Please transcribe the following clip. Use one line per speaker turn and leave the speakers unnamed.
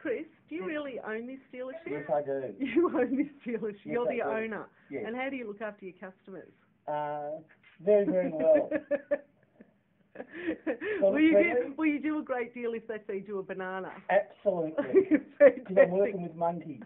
Chris, do you really own this dealership?
Yes, I do.
You own this dealership.
Yes,
You're the owner.
Yes.
And how do you look after your customers?
Uh, very, very well.
will you do will you do a great deal if they feed you a banana?
Absolutely. Because I'm working with monkeys.